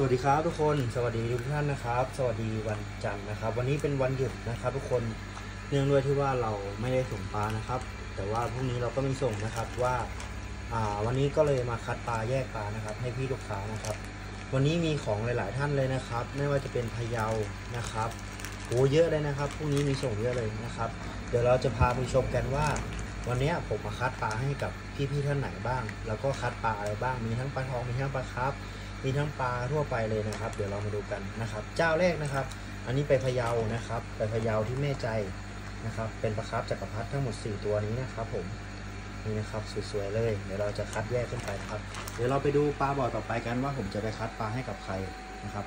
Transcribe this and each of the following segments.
สวัสดีครับทุกคนสวัสดีทุกท่านนะครับ สวัสดีวันจันทร์นะครับ วันนี้เป็นวันหยุดนะครับ ทุกคนเนื่องด้วยที่ว่าเราไม่ได้ส่งปลานะครับ แต่ว่าพรุ่งนี้เราก็มีส่งนะครับว่าอ่าวันนี้ก็เลยมาคัดปลาแยกปลานะครับ ให้พี่ลูกค้านะครับ วันนี้มีของหลาย ๆ ท่านเลยนะครับ ไม่ว่าจะเป็นพะเยานะครับโอ้เยอะเลยนะครับพรุ่งนี้มีส่งเยอะเลยนะครับ เดี๋ยวเราจะพาไปชมกันว่า วันเนี้ยผมมาคัดปลาให้กับพี่ ๆ ท่านไหนบ้าง แล้วก็คัดปลาอะไรบ้างมีทั้งปลาทองมีทั้งปลาคร์ฟ มีทั้งปลาทั่วไปเลยนะครับ เดี๋ยวเรามาดูกันนะครับ เจ้าแรกนะครับ อันนี้ไปพะเยานะครับ ไปพะเยาที่แม่ใจนะครับ เป็นปลาคาร์ฟจักรพรรดิทั้งหมด 4 ตัวนี้นะครับ ผมนี่นะครับสวยๆเลย เดี๋ยวเราจะคัดแยกขึ้นไปครับ เดี๋ยวเราไปดูปลาบ่อต่อไปกันว่าผมจะไปคัดปลาให้กับใครนะครับ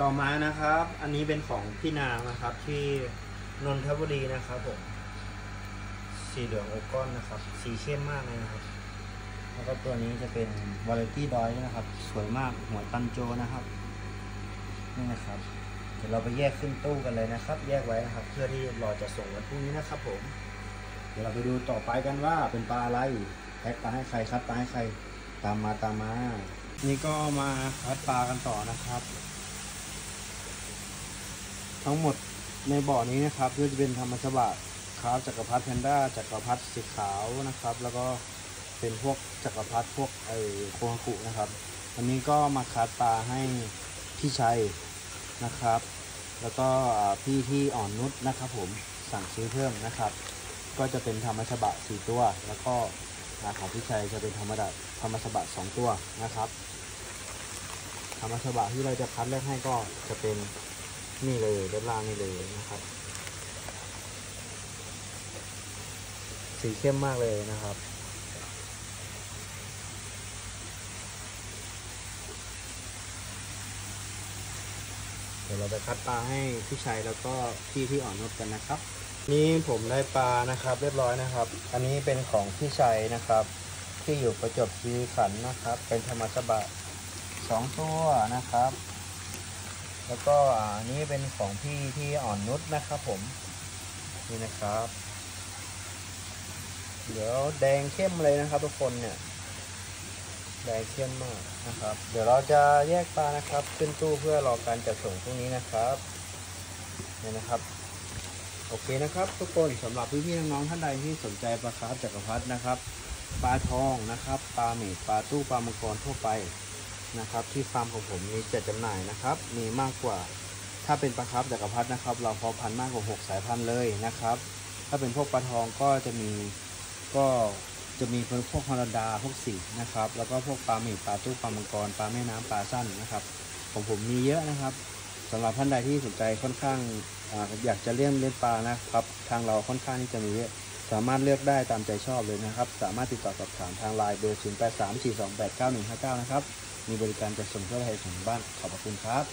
ต่อมานะครับ อันนี้เป็นของพี่นางนะครับ ที่นนทบุรีนะครับผมสีเหลืองโอก้อนนะครับ สีเข้มมากเลยนะครับ แล้วก็ตัวนี้จะเป็นวาเลตี้ดอยนะครับ สวยมากหัวตันโจนะครับนี่นะครับ เดี๋ยวเราไปแยกขึ้นตู้กันเลยนะครับ แยกไว้นะครับ เพื่อที่รอจะส่งวันพรุ่งนี้นะครับ ผม เดี๋ยวเราไปดูต่อไปกันว่าเป็นปลาอะไรแพ็คปลาให้ใครคัดปลาให้ใครตามมาตามมา นี่ก็มาคัดปลากันต่อนะครับ ทั้งหมดในบ่อนี้นะครับก็จะเป็นธรรมชบะครับจักรพรรดิแพนด้าจักรพรรดิสีขาวนะครับ แล้วก็ เป็นพวกจักรพรรดิพวกไอโคฮากุนะครับ วันนี้ก็มาคัดปลาให้พี่ชัยนะครับ แล้วก็พี่ที่อ่อนนุชนะครับ ผมสั่งซื้อเพิ่มนะครับ ก็จะเป็นธรรมชบะสี่ตัว แล้วก็ของพี่ชัยจะเป็นธรรมดาธรรมชบะสองตัวนะครับ ธรรมชบะที่เราจะคัดเลือกให้ก็จะเป็นนี่เลยด้านล่างนี่เลยนะครับสีเข้มมากเลยนะครับ ดี๋ยวเราไปคัดปลาให้พี่ชัยแล้วก็พี่ที่อ่อนนุชกันนะครับ นี่ผมได้ปลานะครับเรียบร้อยนะครับ อันนี้เป็นของพี่ชัยนะครับ ที่อยู่ประจบคีขันนะครับ เป็นธรรมชบะสองตัวนะครับ แล้วก็อันนี้เป็นของพี่ที่อ่อนนุชนะครับ ผมนี่นะครับ เดี๋ยวแดงเข้มเลยนะครับทุกคนเนี่ย แดงเข้มมากนะครับ เดี๋ยวเราจะแยกปลานะครับ ขึ้นตู้เพื่อรอการจัดส่งพรุ่งนี้นะครับนี่นะครับ โอเคนะครับ ทุกคนสำหรับพี่ๆน้องๆท่านใดที่สนใจปลาคาร์ฟจักรพรรดินะครับ ปลาทองนะครับ ปลาหมีปลาตู้ปลามังกรทั่วไปนะครับ ที่ฟาร์มของผมมีจัดจำหน่ายนะครับ มีมากกว่า ถ้าเป็นปลาครับจักรพรรดินะครับ เราพาะพันมากกว่า6สายพันธุ์เลยนะครับ ถ้าเป็นพวกปลาทองก็จะมีก็ จะมีพวกฮอลดาพวกสีนะครับ แล้วก็พวกปลาหมี่ปลาตู้ปลามังกรปลาแม่น้ำปลาสั้นนะครับของผมมีเยอะนะครับสำหรับท่านใดที่สนใจค่อนข้างออยากจะเลี้ยงเลี้ยงปลานะครับทางเราค่อนข้างที่จะมีเยอะสามารถเลือกได้ตามใจชอบเลยนะครับ สามารถติดต่อสอบถามทางไลน์เบอร์ 0 8 3 4 2 8 9 1 5 9 นะครับ มีบริการจัดส่งทั่วไทยถึงบ้าน ขอบพระคุณครับ